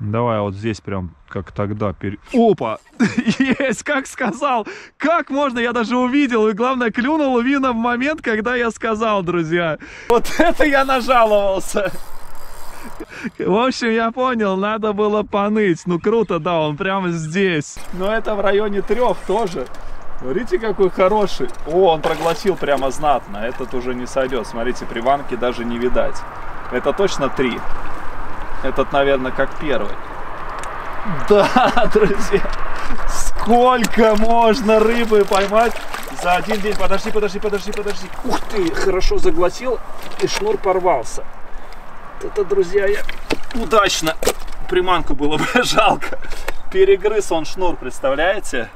Давай вот здесь прям, как тогда. Пер... Опа! Есть, как сказал! Как можно? Я даже увидел. И главное, клюнул вина в момент, когда я сказал, друзья. Вот это я нажаловался. В общем, я понял, надо было поныть. Ну, круто, да, он прямо здесь. Но это в районе трех тоже. Смотрите, какой хороший. О, он проглотил прямо знатно. Этот уже не сойдет. Смотрите, приванки даже не видать. Это точно три. Этот, наверное, как первый. Да, друзья. Сколько можно рыбы поймать за один день? Подожди, подожди, подожди, подожди. Ух ты, хорошо заглотил и шнур порвался. Это, друзья, я удачно. Приманку было бы жалко. Перегрыз он шнур, представляете?